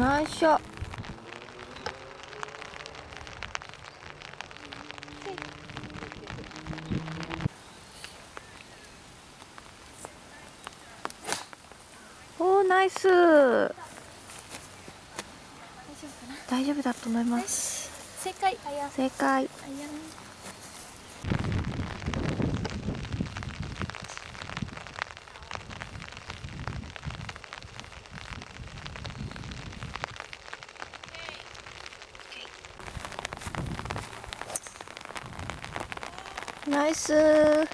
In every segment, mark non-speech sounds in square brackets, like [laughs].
ナイスショットおーナイス。大丈夫だと思います。正解。正解あやナイスー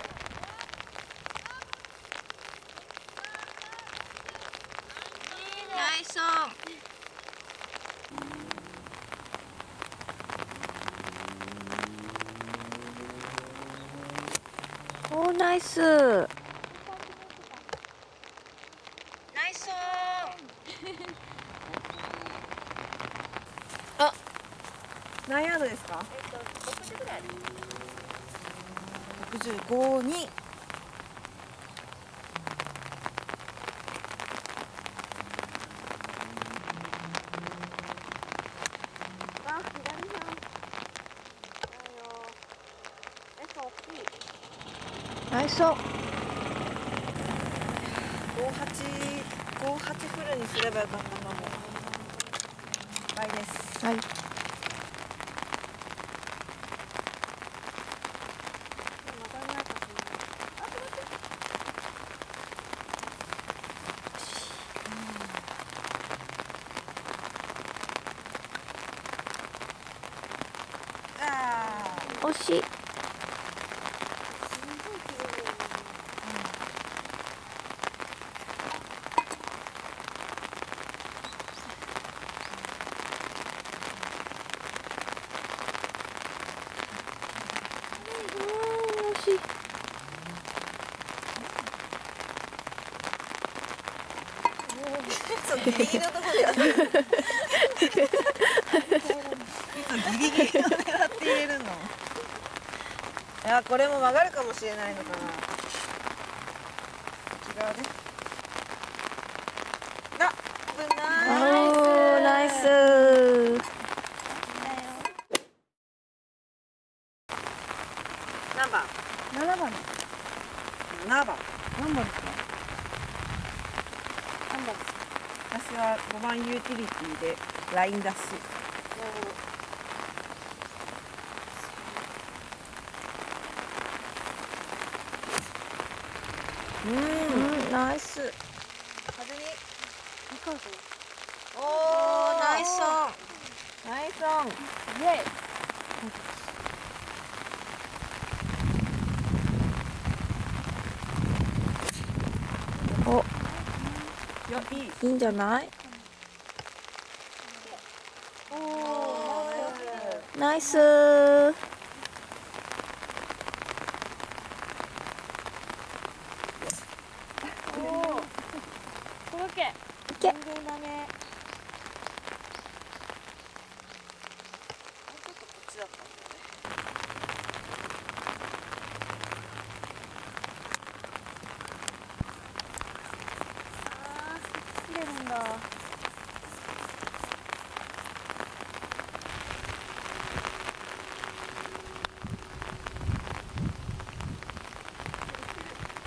ナイスオン。おーナイス。ナイス [laughs] あ何ヤードですか？65に。ナイスオン58 58フルにすればよかったなもう倍ですはいあ惜し。い [laughs] ギリギリの [laughs] ギリギリを狙って入れるの？いやこれも曲がるかもしれないのかな。違うね。あ危ナイス。何番？7番。7番。何番ですか？何番ですか？私は5番ユーティリティでラインダッうんうんナイス。風に。おーナイスオン。ナイスオン。イエイ。おいやいいいいんじゃない？おーナイスー届けいけ全然だねちょっとこっちだったんだねあー切れるんだ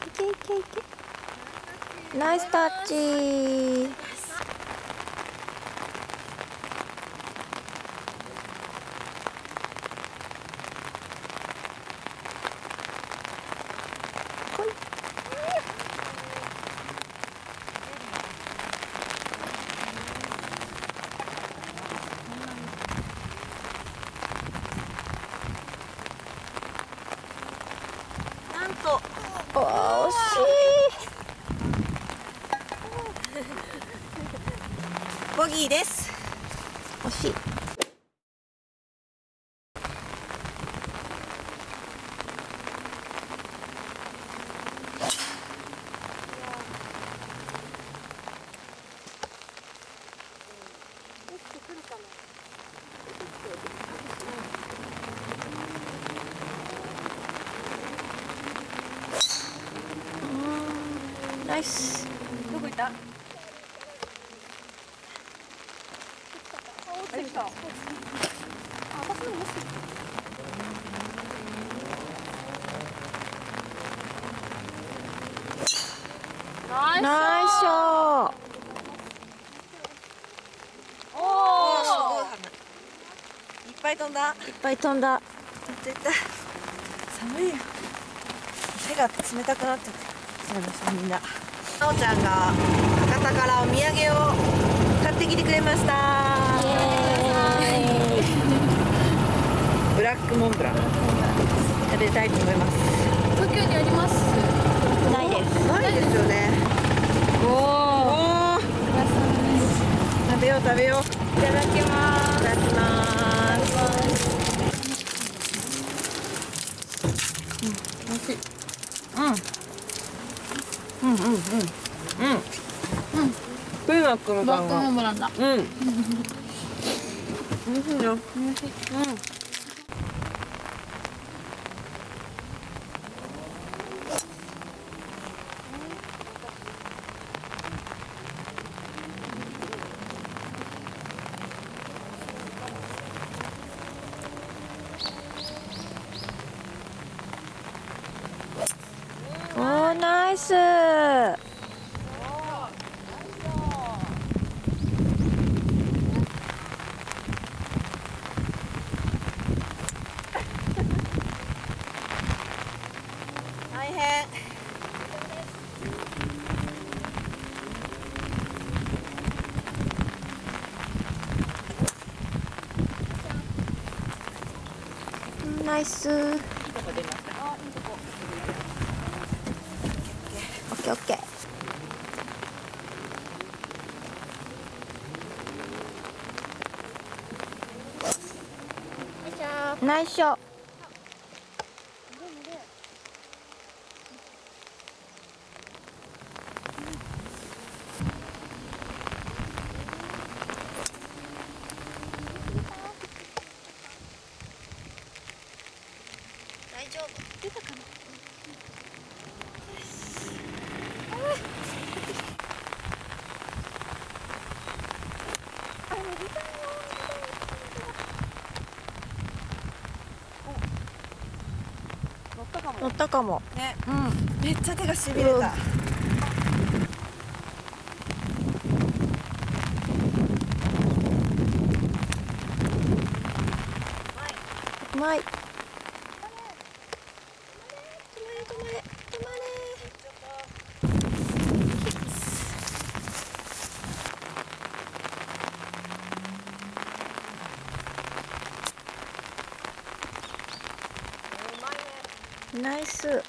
いけいけいけナイスタッチほいなんとおー惜しボギーです。惜しい。ナイスどこ行ったしたあ私のもしナイスナイスショー。おおーすごいお花。いっぱい飛んだ。いっぱい飛んだ。絶対寒いよ。手が冷たくなっちゃって。そうですみんな。なおちゃんが博多からお土産を買ってきてくれましたラックモンブラン。食べたいと思います。東京にあります。ないです。ないですよね。おお食べよう食べよう。いただきます。いただきます美味しいうん。うん。うん。うん。うん。うん。ピーナックモンブランだうん。美味しいようんおーナイス。ナイス。いいとこ出ました。あいいとこケーオッケー。ナイスショー大丈夫。乗ったかも乗ったかも。ね。うん。めっちゃ手がしびれた、うまいナイス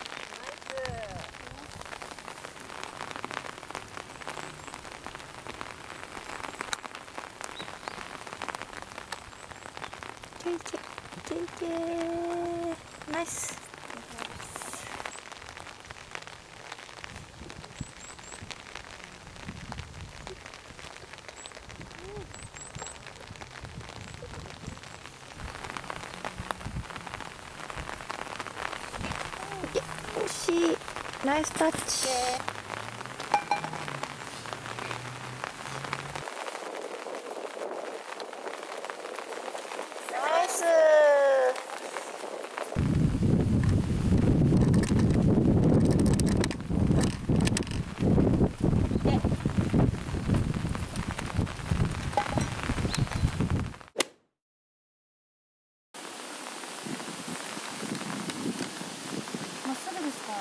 ナイスいや惜しいナイスタッチナイスまっすぐですか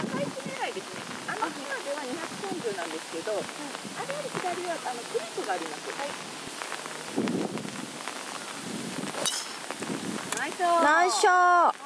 赤い木狙いですね。あの木までは230なんですけど、あれより左はあのクリップがあります。はい。ナイスナイス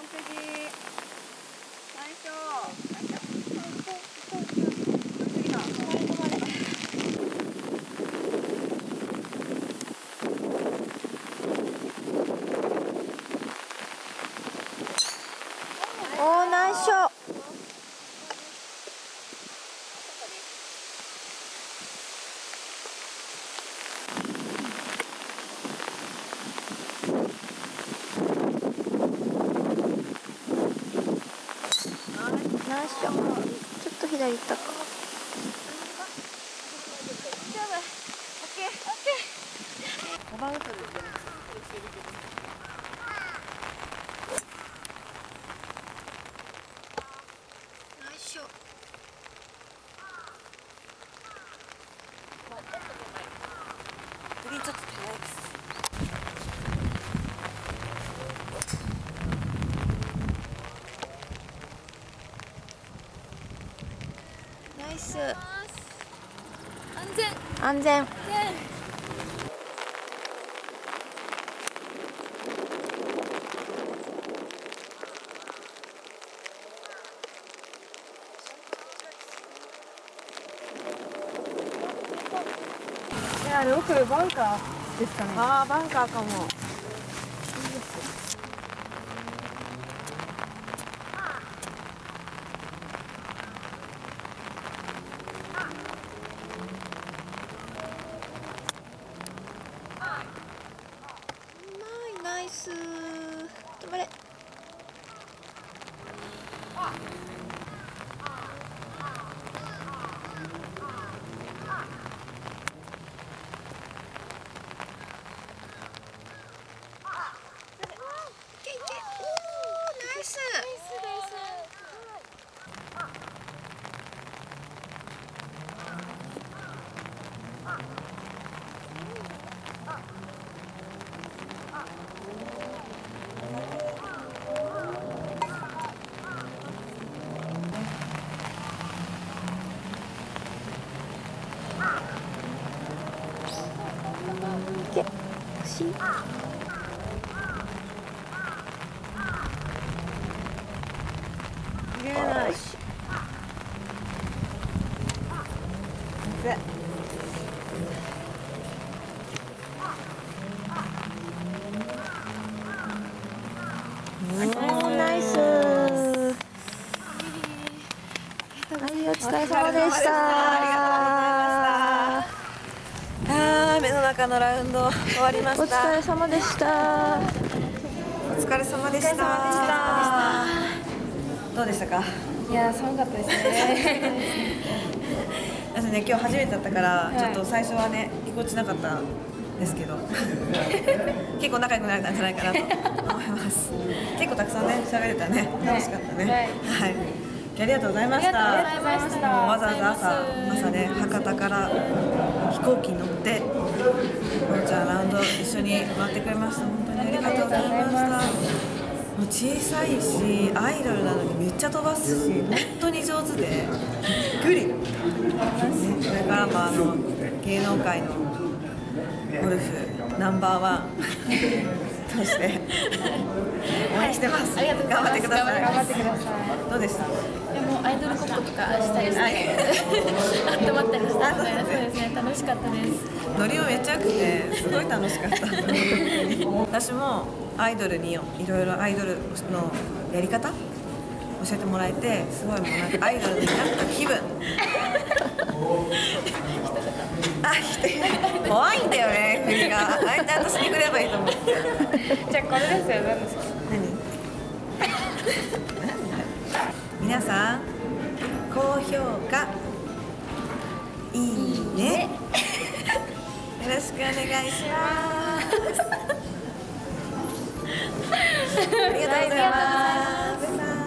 よいしょッケー。オッケー。ナイス安全安全あれ奥バンカーですかねああバンカーかもうまいナイス止まれいけいけおーナイスいけ惜し。いはいお疲れ様でしたあー目の中のラウンド終わりまおした。疲れ様でした。お疲れ様でした。どうでしたか？いや寒かったですね。[laughs] 私ね今日初めてだったから、い。ちょっと最初はねぎこちなかったんですけど。[laughs] 結構仲良くなれたんじゃないかなと思います。結構たくさんね喋れたね。楽しかったね。はい、ありがとうございました。ありがとうございました。わざわざ朝朝ね博多から飛行機に乗ってのんちゃんラウンド一緒に回ってくれました。本当にありがとうございました。もう小さいしアイドルなのにめっちゃ飛ばすし本当に上手でびっくり、ね、これからもあの芸能界のゴルフナンバーワンとして応援してます、ありがとうございます。頑張ってください。どうでした？アイドルごっことかしたりしてはい温まったりしたのでそうですね楽しかったですノリもめっちゃ良くてすごい楽しかった私もアイドルにいろいろアイドルのやり方。教えてもらえてすごいもうなんかアイドルになった気分あ来て怖い。んだよね振りがあれちゃんとしてくればいいと思ってじゃあこれですよ何？ですか何？皆さん。評価いいね。よろしくお願いします。ありがとうございます。